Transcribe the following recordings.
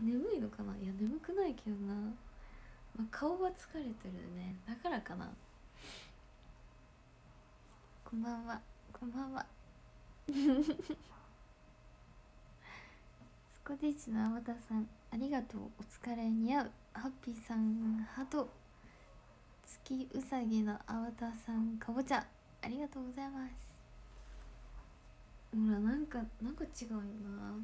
眠いのかな？いや眠くないけどな、まあ、顔は疲れてるね。だからかな。こんばんは。こんばんは。スコティッチのアバターさんありがとう。お疲れ。似合う。ハッピーさんハト月うさぎのアバターさんかぼちゃ。ありがとうございます。ほらなんかなんか違うよな。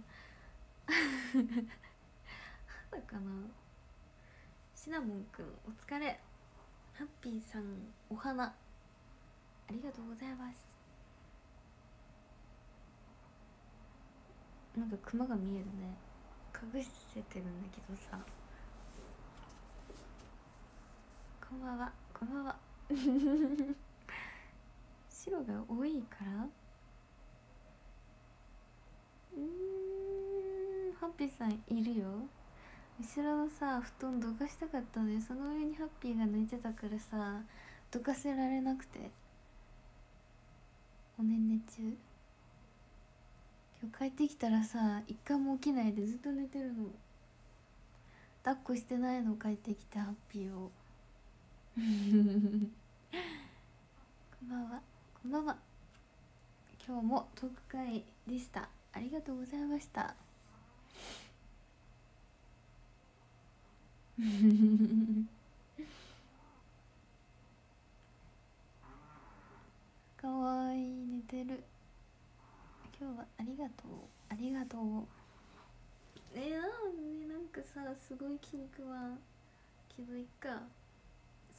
肌かな？シナモンくんお疲れ。ハッピーさんお花。ありがとうございます。なんかクマが見えるね。隠せてるんだけどさ。こんばんは。こんばんは。白が多いから？うんハッピーさんいるよ。後ろのさ布団どかしたかったのでその上にハッピーが寝てたからさどかせられなくて。おねんね中。今日帰ってきたらさ一回も起きないでずっと寝てるの。抱っこしてないの帰ってきてハッピーを。こんばんは。こんばんは。今日もトーク会でした。ありがとうございました。かわいい寝てる。今日はありがとう。ありがとう。えー、なんでなんかさすごい筋肉はけどいっか。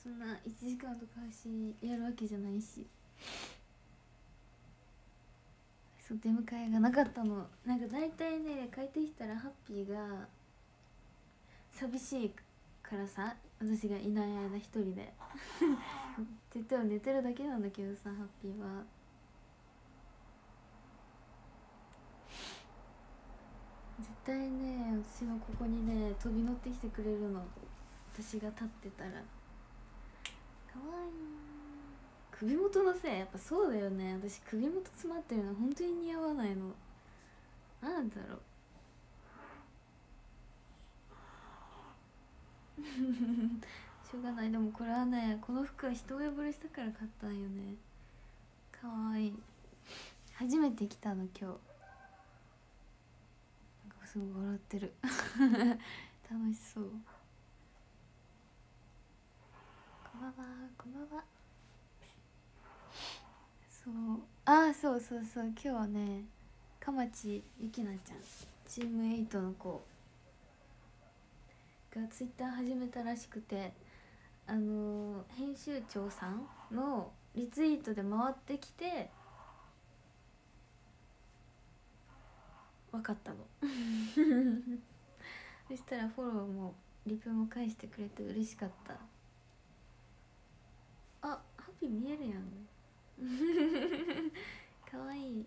そんな1時間とかしやるわけじゃないし。そう出迎えがなかったの。なんか大体ね帰ってきたらハッピーが寂しいからさ私がいない間一人で。絶対寝てるだけなんだけどさハッピーは。絶対ね私のここにね飛び乗ってきてくれるの。私が立ってたら。かわいい。首元のせい。やっぱそうだよね。私首元詰まってるの本当に似合わないの。なんだろう。しょうがない。でもこれはねこの服は一目惚れしたから買ったんよね。かわいい。初めて来たの今日。なんかすごい笑ってる。楽しそう。こんばんはこんばんは。そう。ああそうそうそう。今日はねかまちゆきなちゃん。チーム8の子。がツイッター始めたらしくてあの編集長さんのリツイートで回ってきて分かったの。そしたらフォローもリプも返してくれて嬉しかった。あハッピー見えるやん。かわいい。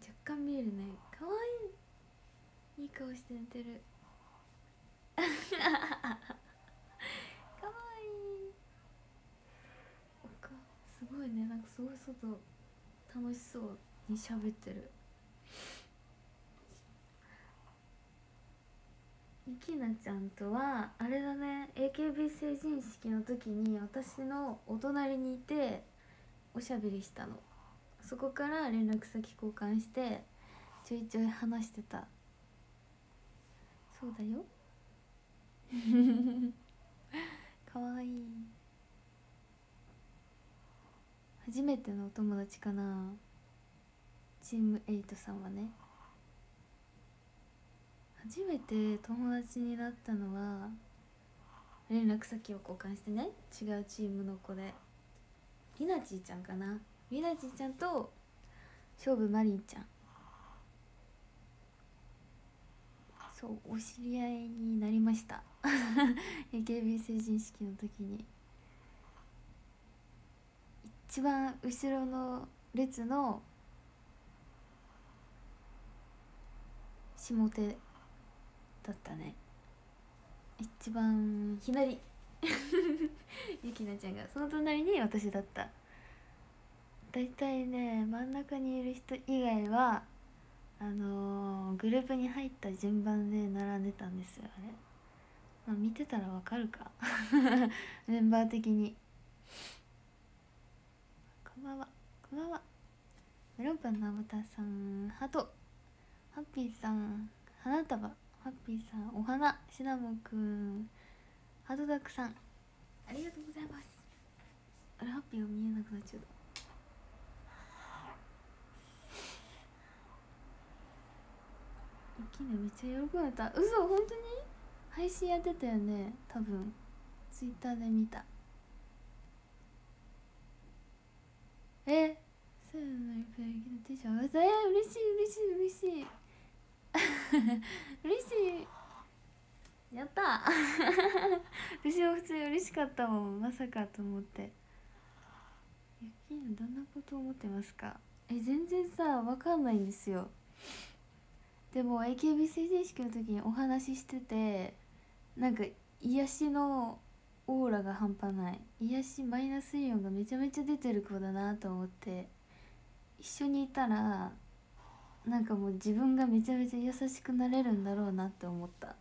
若干見えるね。かわい。いいい顔して寝てる。かわい。いおかすごいね。なんかすごい外楽しそうに喋ってる。ゆきなちゃんとはあれだね。AKB 成人式の時に私のお隣にいておしゃべりしたの。そこから連絡先交換してちょいちょい話してた。そうだよ。かわいい。初めてのお友達かな。チーム8さんはね。初めて友達になったのは連絡先を交換してね。違うチームの子で。りなちーちゃんかな。りなちーちゃんと勝負マリンちゃんそうお知り合いになりました。AKB 成人式の時に。一番後ろの列の下手だったね。一番左。ゆきなちゃんが。その隣に私だった。大体ね真ん中にいる人以外はあのーグループに入った順番で並んでたんですよあれ、まあ、見てたらわかるか。メンバー的に。こんばんは。こんばんは。メロンパンのアバタさんハト。ハッピーさん花束。ハッピーさんお花。シナモンくん。ハートダックさん。ありがとうございます。あれハッピーが見えなくなっちゃう一気にめっちゃ喜んでた。嘘本当に？配信やってたよね。多分。ツイッターで見た。え？そうなのプレイテンション上がったえ嬉しい嬉しい嬉しい。嬉しい。やった。私も普通に嬉しかったもん。まさかと思って。ユッキーどんなこと思ってますか？え全然さわかんないんですよ。でも AKB 成人式の時にお話ししててなんか癒しのオーラが半端ない。癒しマイナスイオンがめちゃめちゃ出てる子だなと思って。一緒にいたらなんかもう自分がめちゃめちゃ優しくなれるんだろうなって思った。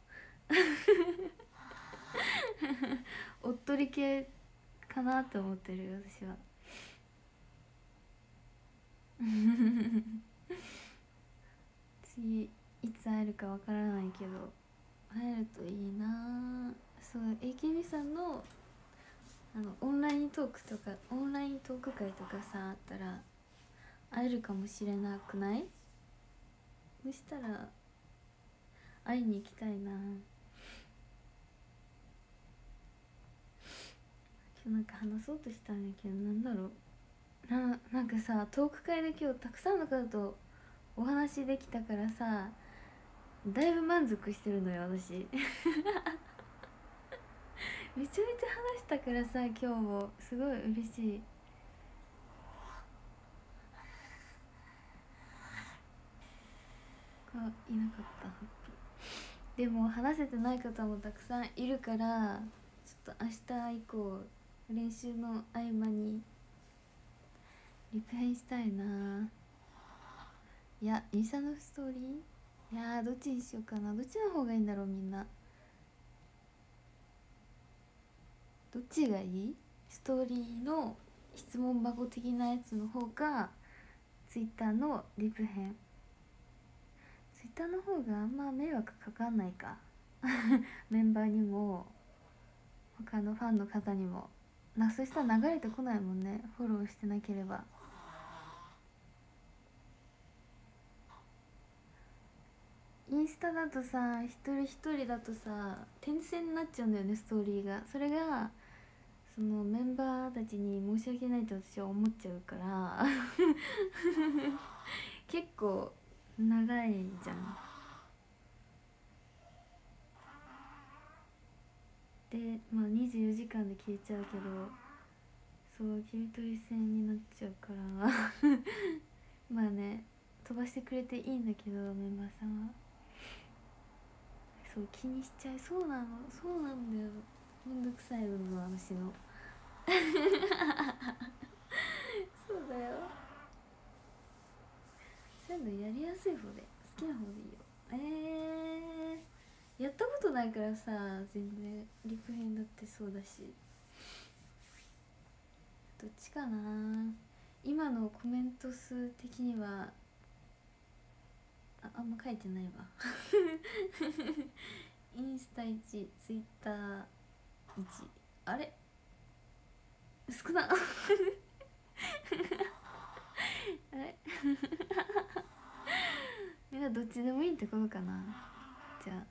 おっとり系かなって思ってる私は。次。いつ会えるかわからないけど会えるといいな。そう AKB さんのあのオンライントークとかオンライントーク会とかさあったら会えるかもしれなくない？そしたら会いに行きたいな。今日なんか話そうとしたんだけどなんだろう。ななんかさトーク会で今日たくさんの方とお話できたからさだいぶ満足してるのよ私。めちゃめちゃ話したからさ今日も。すごい嬉しい。がいなかったでも話せてない方もたくさんいるからちょっと明日以降練習の合間にリプレイしたいな。いやインスタのストーリー？いやどっちにしようかな。どっちの方がいいんだろうみんな。どっちがいい？ストーリーの質問箱的なやつの方かツイッターのリプ編。ツイッターの方があんま迷惑かかんないか。メンバーにも他のファンの方にも。なそしたら流れてこないもんね。フォローしてなければ。インスタだとさ一人一人だとさ点線になっちゃうんだよねストーリーが。それがそのメンバーたちに申し訳ないと私は思っちゃうから。結構長いじゃん。でまあ24時間で消えちゃうけどそう切り取り線になっちゃうから。まあね飛ばしてくれていいんだけどメンバーさんは。そう気にしちゃいそうなの。そうなんだよ。めんどくさい部分は私のそうだよ。そういうのやりやすい方で。好きな方でいいよ。えー、やったことないからさ全然。リプ編だってそうだし。どっちかな。今のコメント数的にはああんま書いてないわ。インスタ1ツイッター1あれ？少な。あれ？みんなどっちでもいいってことかな。じゃあ。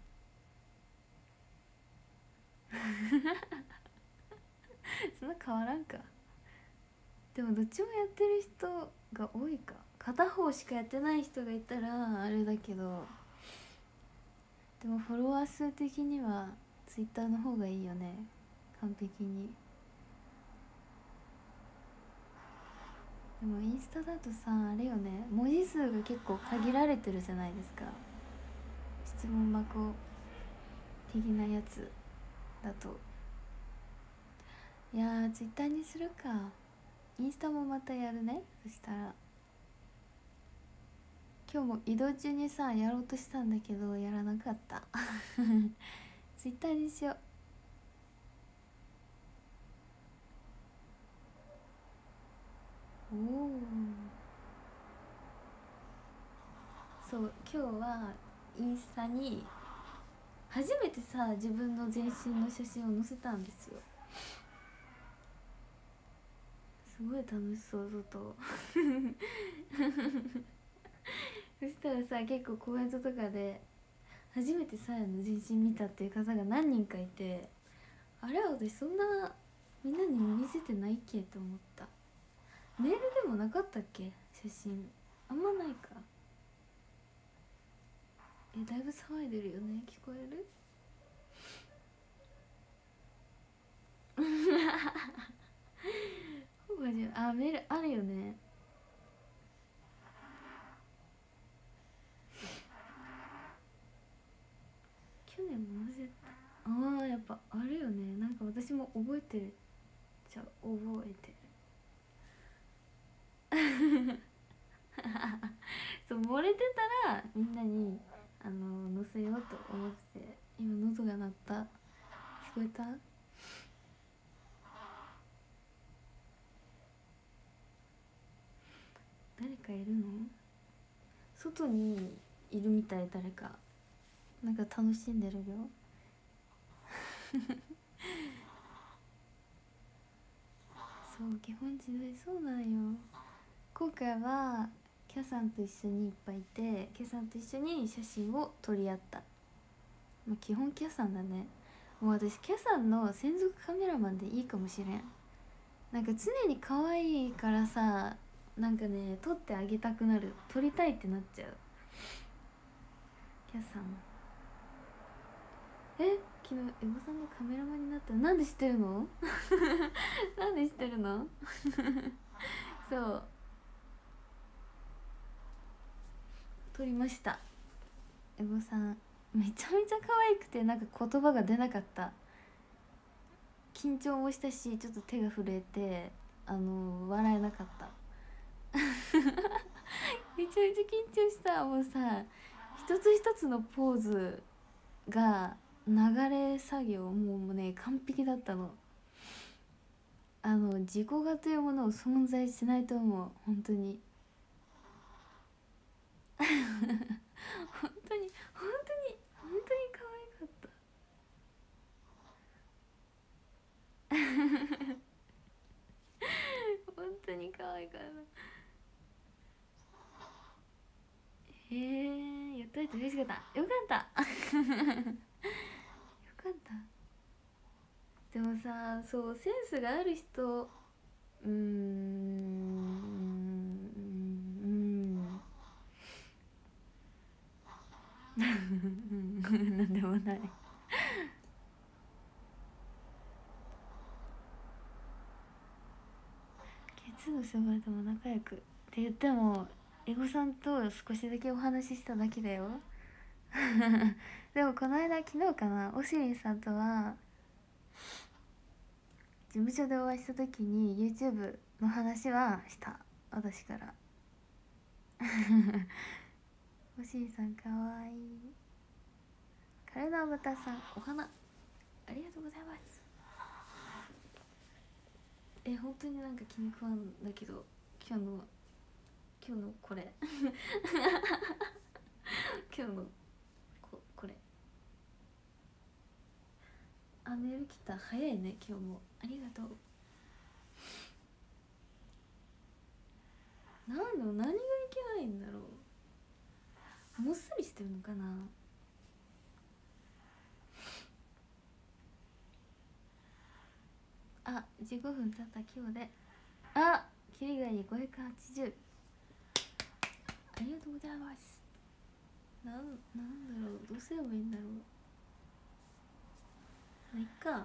そんな変わらんか。でもどっちもやってる人が多いか。片方しかやってない人がいたらあれだけど。でもフォロワー数的にはツイッターの方がいいよね。完璧に。でもインスタだとさあれよね。文字数が結構限られてるじゃないですか。質問箱。的なやつ。だと。いやーツイッターにするか。インスタもまたやるね。そしたら。今日も移動中にさやろうとしたんだけどやらなかった。ツイッターにしよう。おおそう今日はインスタに初めてさ自分の全身の写真を載せたんですよ。すごい楽しそう外そしたらさ結構コメントとかで初めてさやの全身見たっていう方が何人かいてあれ私そんなみんなに見せてないっけと思った。メールでもなかったっけ？写真。あんまないか。えだいぶ騒いでるよね？聞こえる？あメールあるよね去年も載せたああやっぱあるよね。なんか私も覚えてるじゃ覚えてる。そう漏れてたらみんなにあの載せようと思ってて今喉が鳴った。聞こえた？誰かいるの？外にいるみたい誰か。なんか楽しんでるよ。そう基本自撮そうなんよ。今回はキャさんと一緒にいっぱいいてキャさんと一緒に写真を撮り合った。まあ基本キャさんだね。もう私キャさんの専属カメラマンでいいかもしれん。なんか常に可愛いからさなんかね撮ってあげたくなる。撮りたいってなっちゃう。キャさんえ？昨日エゴさんのカメラマンになったなんで知ってるの？なんで知ってるの？そう。撮りました。エゴさんめちゃめちゃ可愛くてなんか言葉が出なかった。緊張もしたしちょっと手が震えてあの笑えなかった。めちゃめちゃ緊張した。もうさ一つ一つのポーズが流れ作業もうね完璧だったの。あの自己画というものを存在しないと思う。本当に本当に本当に本当に可愛かった本当に可愛かったへえやっといて嬉しかったよかったかったでもさそうセンスがある人うーんうん。なんでもない。ケツのそばとも仲良く。って言ってもエゴさんと少しだけお話ししただけだよ。でもこの間昨日かな。オシリンさんとは事務所でお会いした時に YouTube の話はした。私から。おしりさんかわいい。体を豚さんお花。ありがとうございます。え本当になんか気に食わんだけど今日の今日のこれ。今日のあメール来た。早いね今日も。ありがとう。なんだろう何がいけないんだろう。もっさりしてるのかな。あ15分経った今日で。あキリがいい580ありがとうございます。なんなんだろう。どうすればいいんだろう。まあいっか。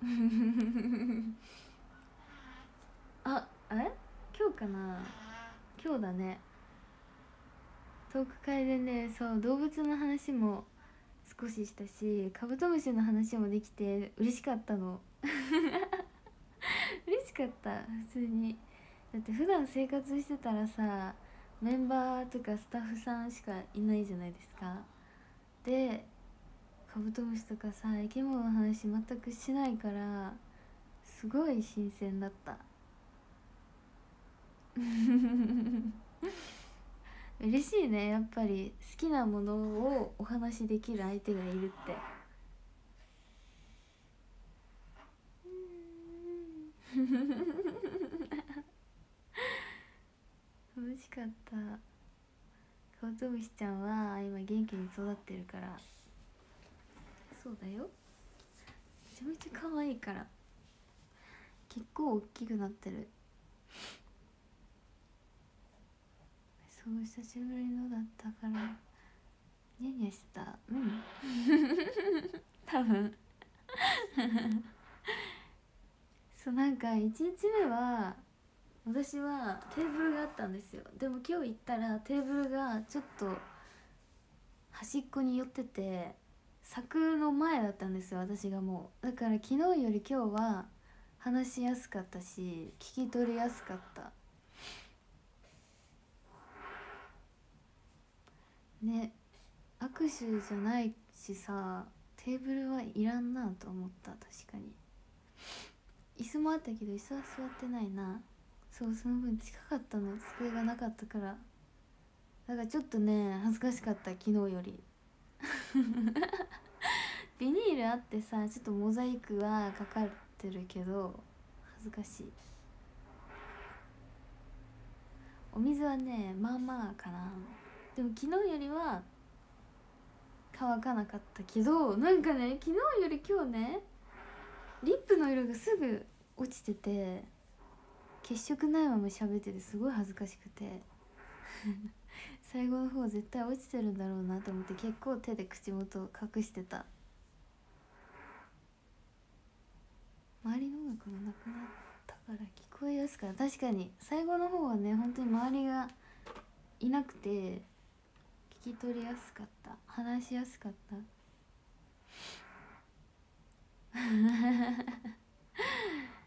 ああれ？今日かな？今日だね。トーク会でねそう動物の話も少ししたしカブトムシの話もできて嬉しかったの。嬉しかった普通に。だって普段生活してたらさメンバーとかスタッフさんしかいないじゃないですか。でカブトムシとかさ生き物の話全くしないからすごい新鮮だった。嬉しいねやっぱり。好きなものをお話しできる相手がいるって。楽しかったカブトムシちゃんは今元気に育ってるから。そうだよ。めちゃめちゃ可愛いから。結構大きくなってる。そう久しぶりのだったから。ニャニャした。うん。多分。そうなんか1日目は私はテーブルがあったんですよ。でも今日行ったらテーブルがちょっと端っこに寄ってて柵の前だったんですよ。私がもう。だから昨日より今日は話しやすかったし聞き取りやすかった。ね握手じゃないしさテーブルはいらんなと思った。確かに。椅子もあったけど椅子は座ってないな。そうその分近かったの。机がなかったから。だからちょっとね恥ずかしかった。昨日より。ビニールあってさちょっとモザイクはかかってるけど恥ずかしい。お水はねまあまあかな。でも昨日よりは乾かなかったけどなんかね昨日より今日ねリップの色がすぐ落ちてて。血色ないまま喋っててすごい恥ずかしくて。最後の方絶対落ちてるんだろうなと思って結構手で口元を隠してた。周りの音楽もなくなったから聞こえやすかった。確かに最後の方はね本当に周りがいなくて聞き取りやすかった。話しやすかった。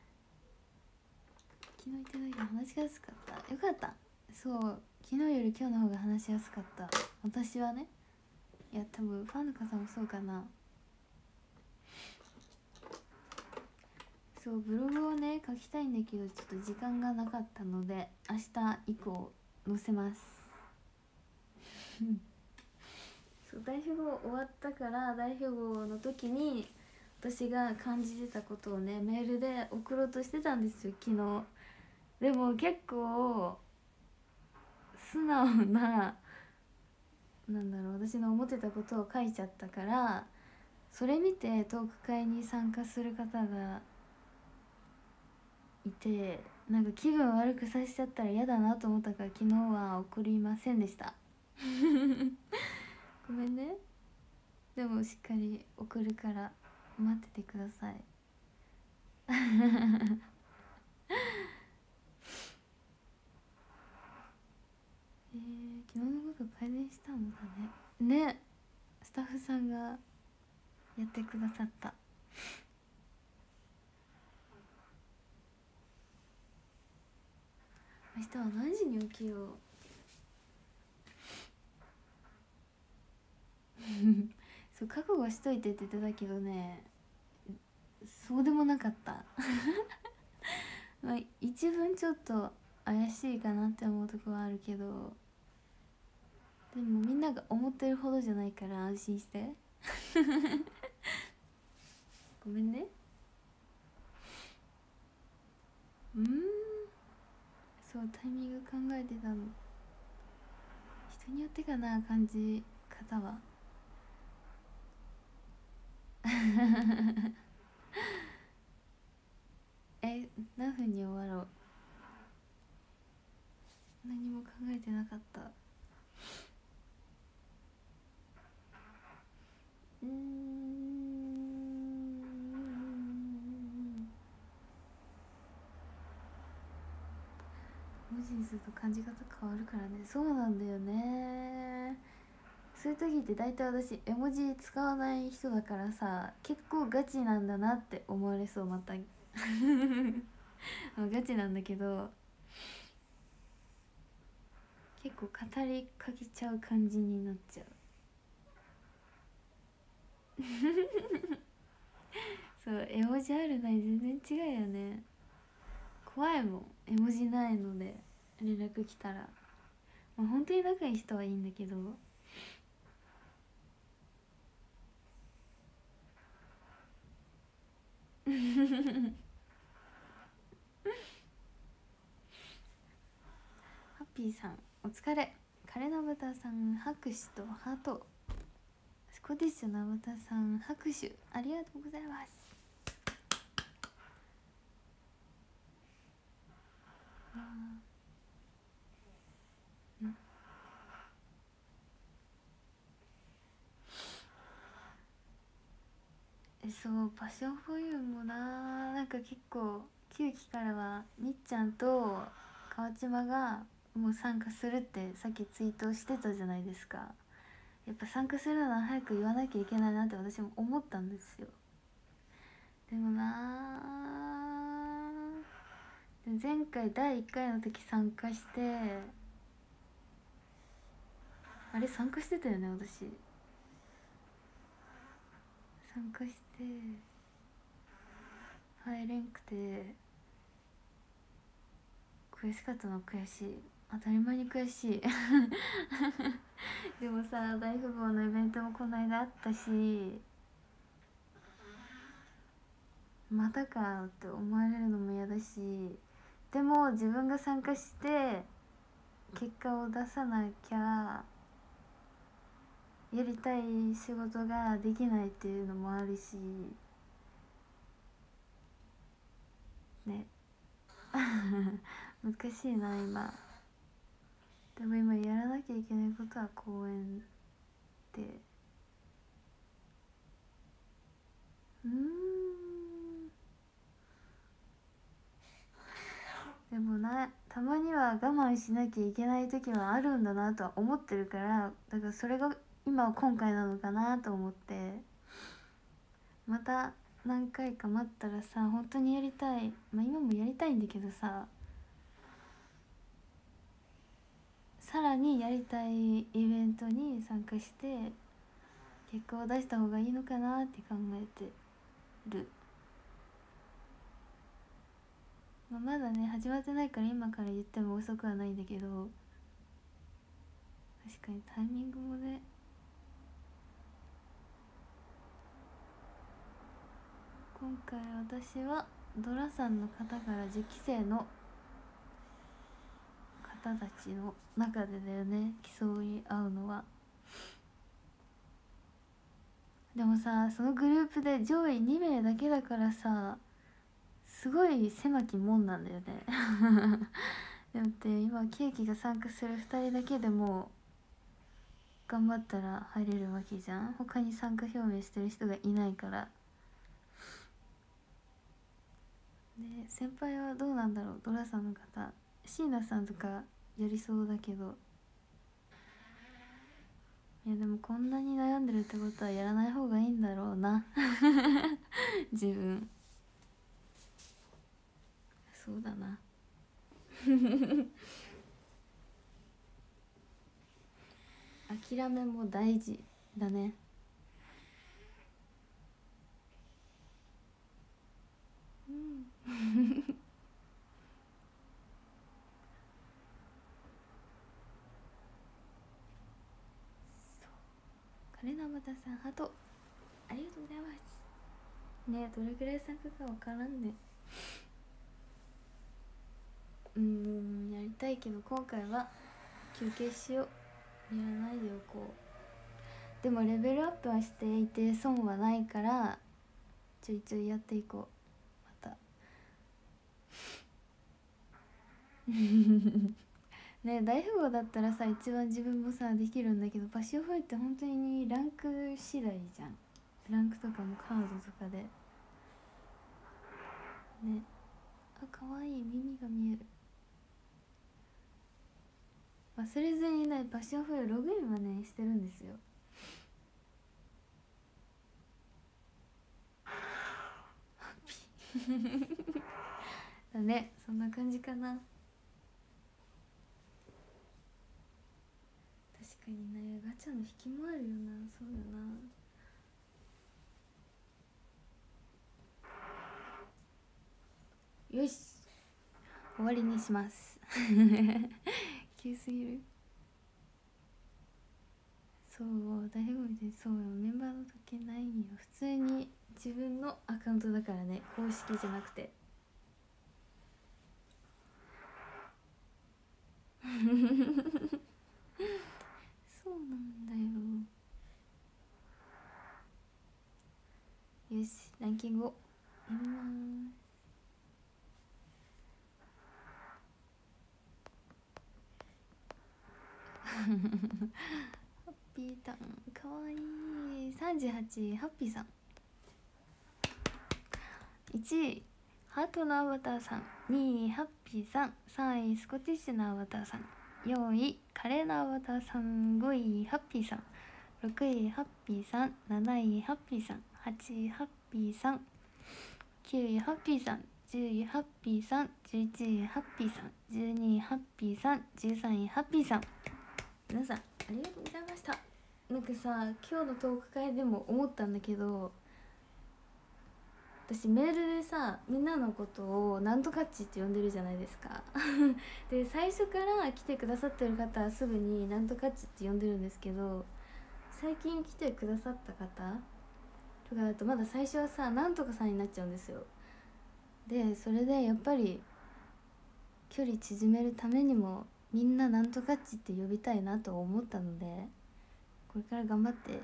昨日言ってないけど話しやすかった。よかった。そう昨日より今日の方が話しやすかった。私はね。いや多分ファンの方もそうかな。そうブログをね書きたいんだけどちょっと時間がなかったので明日以降載せます。そう大富豪終わったから大富豪の時に私が感じてたことをねメールで送ろうとしてたんですよ昨日。でも結構素直ななんだろう私の思ってたことを書いちゃったからそれ見てトーク会に参加する方がいてなんか気分悪くさせちゃったら嫌だなと思ったから昨日は送りませんでした。ごめんね。でもしっかり送るから待っててくださいえー、昨日のこと改善したの？だねね。スタッフさんがやってくださった。明日は何時に起きよう？そう覚悟しといてって言ってたけどね。そうでもなかった。まあ一文ちょっと怪しいかなって思うとこはあるけどでもみんなが思ってるほどじゃないから安心して。ごめんね。うん。そうタイミング考えてたの。人によってかな感じ方は。え何分に終わろう。何も考えてなかったうん文字にすると感じ方変わるからね。そうなんだよね。そういう時って大体私絵文字使わない人だからさ結構ガチなんだなって思われそうまた。ガチなんだけど結構語りかけちゃう感じになっちゃう。そう絵文字あるない全然違うよね。怖いもん絵文字ないので連絡来たら。まあ本当に仲いい人はいいんだけど。ハッピーさんお疲れ。カレナブタさん拍手とハート。スコティッシュナブタさん。拍手。ありがとうございます。えそう Passion For You もななんか結構9期からはみっちゃんと川島がもう参加するってさっきツイートしてたじゃないですか。やっぱ参加するのは早く言わなきゃいけないなって私も思ったんですよ。でもなで前回第1回の時参加してあれ参加してたよね私。参加して入れんくて悔しかったの悔しい。当たり前に悔しい。でもさ大富豪のイベントもこの間あったしまたかって思われるのも嫌だしでも自分が参加して結果を出さなきゃやりたい仕事ができないっていうのもあるしね。難しいな今。でも今やらなきゃいけないことは公演で。うん。でもなたまには我慢しなきゃいけない時はあるんだなとは思ってるからだからそれが今は今回なのかなと思って。また何回か待ったらさ本当にやりたい。まあ今もやりたいんだけどさ。さらにやりたいイベントに参加して結果を出した方がいいのかなって考えてる、まあ、まだね始まってないから今から言っても遅くはないんだけど確かにタイミングもね。今回私はドラさんの方から次期生の方たちの中でだよね競い合うのは。でもさそのグループで上位2名だけだからさすごい狭き門なんだよね。だって今ケーキが参加する2人だけでも頑張ったら入れるわけじゃん。他に参加表明してる人がいないから。で先輩はどうなんだろう？ドラさんの方。椎名さんとかやりそうだけど。いやでもこんなに悩んでるってことはやらない方がいいんだろうな。自分。そうだな。諦めも大事だね。うん。カレナマタさんハート。ありがとうございます。ねどれぐらい参加かわからんね。うんやりたいけど今回は休憩しよう。やらないでおこう。でもレベルアップはしていて損はないからちょいちょいやっていこう。また。ね大富豪だったらさ一番自分もさできるんだけどパッシオファイって本当にランク次第じゃん。ランクとかもカードとかで。ね。あ可愛い。耳が見える。忘れずにねパッシオファイログインはねしてるんですよ。ハッピー。だね。そんな感じかな。かにねガチャの引きもあるよなそうよな。よし。終わりにします。急すぎる。そう醍醐味でそうよ。メンバーの時計ないよ。普通に自分のアカウントだからね。公式じゃなくてそうなんだよよしランキングを。読みますハッピーターン。かわいい。38ハッピーさん。1位ハートのアバターさん。2位ハッピーさん。3位スコティッシュのアバターさん。4位カレーのアバターさん。5位ハッピーさん。6位ハッピーさん。7位ハッピーさん。8位ハッピーさん。9位ハッピーさん。10位ハッピーさん。11位ハッピーさん。12位ハッピーさん。13位ハッピーさん。皆さんありがとうございました。なんかさ今日のトーク会でも思ったんだけど私メールでさみんなのことをなんとかっちって呼んでるじゃないですか。で最初から来てくださってる方はすぐになんとかっちって呼んでるんですけど最近来てくださった方とかだとまだ最初はさなんとかさんになっちゃうんですよ。でそれでやっぱり距離縮めるためにもみんななんとかっちって呼びたいなと思ったのでこれから頑張って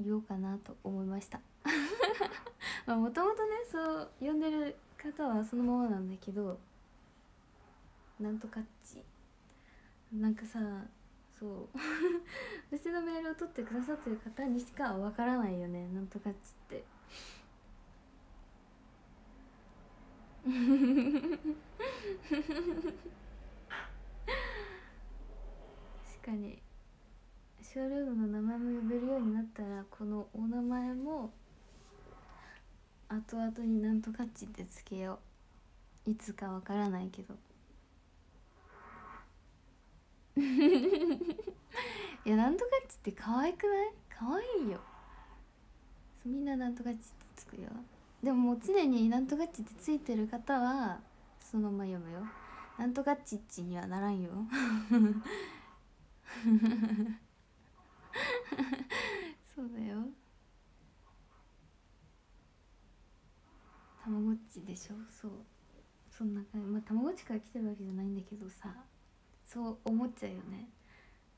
言おうかなと思いました。まあもともとねそう呼んでる方はそのままなんだけどなんとかっち。なんかさそう。私のメールを取ってくださってる方にしかわからないよね。なんとかっちって。確かに。ショールームの名前も呼べるようになったらこのお名前も後々になんとかっちってつけよう。いつかわからないけど。いやなんとかっちって可愛くない？可愛いよ。みんななんとかっちってつくよ。でももう常になんとかっちってついてる方はそのまま読むよ。なんとかっちっちにはならんよ。そうだよ。たまごっちでしょ？そう。そんな感じ。まあたまごっちから来てるわけじゃないんだけどさ。そう思っちゃうよね。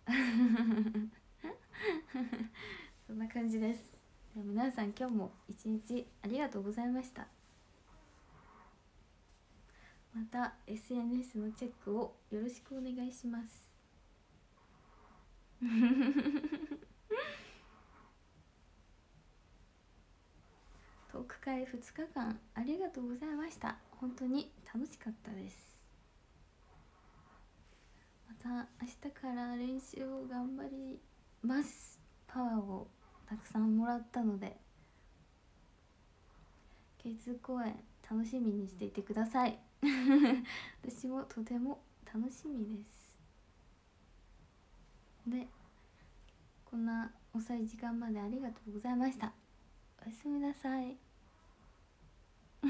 そんな感じです。で皆さん今日も一日ありがとうございました。また SNS のチェックをよろしくお願いします。トーク会2日間ありがとうございました。本当に楽しかったです。た明日から練習を頑張ります。パワーをたくさんもらったので K2 公演楽しみにしていてください。私もとても楽しみです。でこんな遅い時間までありがとうございました。おやすみなさい。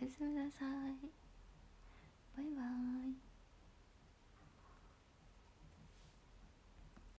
おやすみなさい。バイバイ。